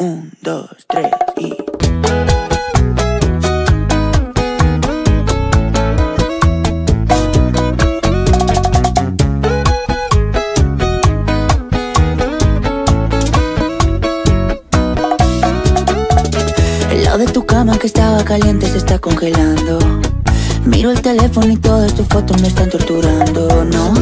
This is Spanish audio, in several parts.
Un, dos, tres y... El lado de tu cama que estaba caliente se está congelando. Miro el teléfono y todas tus fotos me están torturando No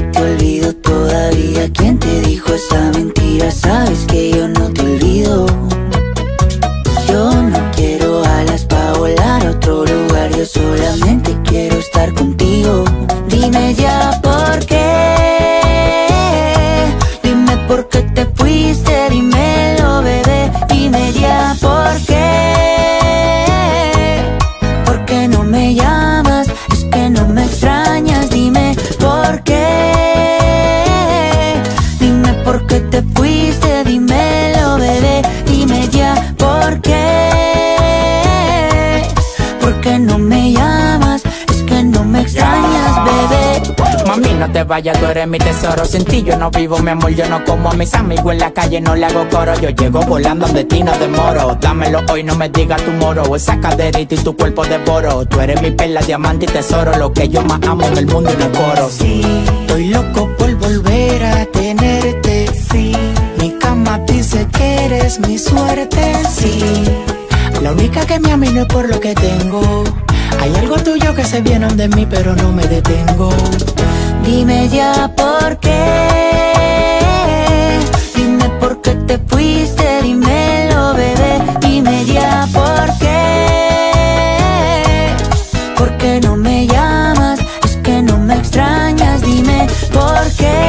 no te vayas, tú eres mi tesoro. Sin ti yo no vivo, mi amor, yo no como a mis amigos en la calle, no le hago coro. Yo llego volando donde ti no demoro. Dámelo hoy, no me digas tu moro. Esa caderita y tu cuerpo devoro. Tú eres mi perla, diamante y tesoro. Lo que yo más amo en el mundo y no coro. Sí, estoy loco por volver a tenerte. Sí, mi cama dice que eres mi suerte. Sí, la única que me ama y no es por lo que tengo. Hay algo tuyo que se viene de mí, pero no me detengo. Ya por qué. Dime por qué te fuiste, dímelo, bebé. Dime ya por qué. ¿Por qué no me llamas? Es que no me extrañas, dime por qué.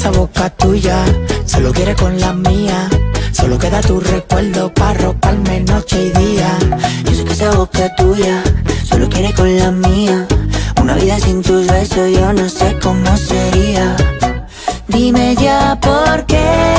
Esa boca tuya solo quiere con la mía. Solo queda tu recuerdo para roparme noche y día. Yo sé que esa boca tuya solo quiere con la mía. Una vida sin tus besos yo no sé cómo sería. Dime ya por qué.